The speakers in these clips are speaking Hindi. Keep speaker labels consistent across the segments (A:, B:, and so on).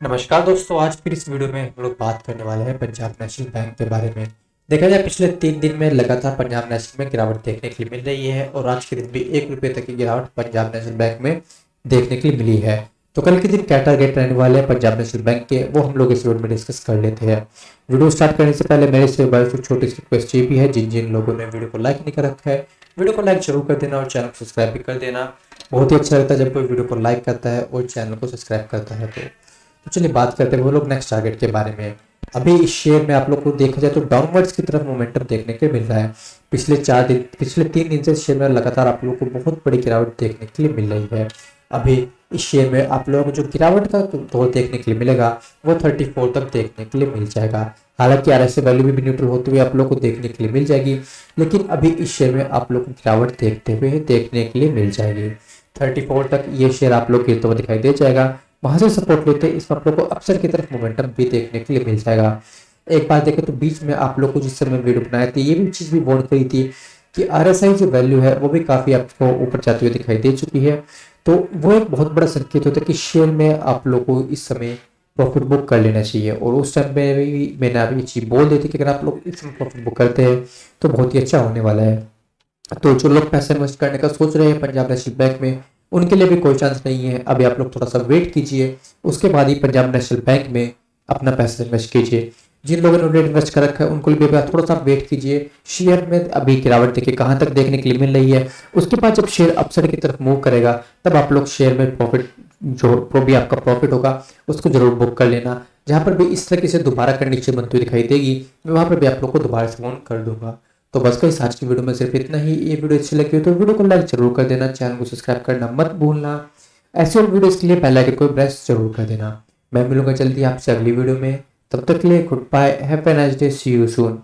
A: नमस्कार दोस्तों, आज फिर इस वीडियो में हम लोग बात करने वाले हैं पंजाब नेशनल बैंक के बारे में। देखा जाए, पिछले तीन दिन में लगातार पंजाब नेशनल में गिरावट देखने के लिए मिल रही है और आज के दिन भी एक रुपये तक की गिरावट पंजाब नेशनल बैंक में देखने के लिए मिली है। तो कल के दिन क्या टारगेट रहने वाले हैं पंजाब नेशनल बैंक के, वो हम लोग इस वीडियो में डिस्कस कर लेते हैं। वीडियो स्टार्ट करने से पहले मेरे से बार छोटी सी रिक्वेस्ट ये भी है, जिन जिन लोगों ने वीडियो को लाइक नहीं कर रखा है, वीडियो को लाइक ज़रूर कर देना और चैनल को सब्सक्राइब भी कर देना। बहुत ही अच्छा लगता है जब कोई वीडियो को लाइक करता है और चैनल को सब्सक्राइब करता है तो। तो चलिए बात करते हैं वो लोग नेक्स्ट टारगेट के बारे में। अभी इस शेयर में आप लोग को देखा जाए तो डाउनवर्ड्स की तरफ़ मोमेंटम देखने के मिल रहा है। पिछले चार दिन, पिछले तीन दिन से शेयर में लगातार आप लोगों को बहुत बड़ी गिरावट देखने के लिए मिल रही है। अभी इस शेयर में आप लोगों को जो गिरावट का दौर देखने के लिए मिलेगा, वो थर्टी फोर तक देखने के लिए मिल जाएगा। हालाँकि आर एस वैल्यू भी न्यूट्रल होते हुए आप लोग को देखने के लिए मिल जाएगी, लेकिन अभी इस शेयर में आप लोग को गिरावट देखते हुए देखने के लिए मिल जाएगी। थर्टी फोर तक ये शेयर आप लोग गिरते हुए दिखाई दे जाएगा। वहाँ से सपोर्ट लेते इसमें आप लोग को अक्सर की तरफ़ मोमेंटम भी देखने के लिए मिल जाएगा। एक बात देखें तो बीच में आप लोग को जिस समय वीडियो बनाए थे, ये भी चीज़ भी बोर्ड करी थी कि आर जो वैल्यू है, वो भी काफ़ी आपको ऊपर जाती हुई दिखाई दे चुकी है। तो वो एक बहुत बड़ा संकेत होता है कि शेयर में आप लोग को इस समय प्रॉफिट बुक कर लेना चाहिए। और उस टाइम में भी मैंने आप अभी चीज़ बोल दी थी कि अगर आप लोग इस समय प्रॉफिट बुक करते हैं तो बहुत ही अच्छा होने वाला है। तो जो लोग पैसा इन्वेस्ट करने का सोच रहे हैं पंजाब नेशनल बैंक में, उनके लिए भी कोई चांस नहीं है। अभी आप लोग थोड़ा सा वेट कीजिए, उसके बाद ही पंजाब नेशनल बैंक में अपना पैसा इन्वेस्ट कीजिए। जिन लोगों ने ऑलरेडी इन्वेस्ट कर रखा है, उनको भी थोड़ा सा वेट कीजिए। शेयर में अभी गिरावट देखिए, कहाँ तक देखने के लिए मिल रही है। उसके बाद जब शेयर अपसाइड की तरफ़ मूव करेगा, तब आप लोग शेयर में प्रॉफिट जो जो भी आपका प्रॉफिट होगा, उसको ज़रूर बुक कर लेना। जहाँ पर भी इस तरीके से दोबारा कंडीशन बनती हुई दिखाई देगी, मैं वहाँ पर भी आप लोग को दोबारा से फ़ोन कर दूँगा। तो बस कई आज की वीडियो में सिर्फ़ इतना ही। ये वीडियो अच्छी लगी हो तो वीडियो को लाइक ज़रूर कर देना, चैनल को सब्सक्राइब करना मत भूलना। ऐसे और वीडियोस के लिए पहले आगे कोई प्रेस ज़रूर कर देना। मैं मिलूँगा जल्दी आपसे अगली वीडियो में। तब तक के लिए goodbye a nice day see you soon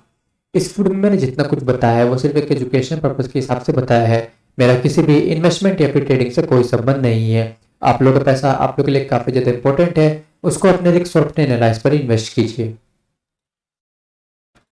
A: इस वीडियो में मैंने जितना कुछ बताया है, वो सिर्फ़ एक एजुकेशन पर्पज के हिसाब से बताया है। मेरा किसी भी इन्वेस्टमेंट या फिर ट्रेडिंग से कोई संबंध नहीं है। आप लोगों का पैसा आप लोग के लिए काफ़ी ज़्यादा इंपॉर्टेंट है। उसको अपने रिक्स और अपने एनालाइज पर इन्वेस्ट कीजिए।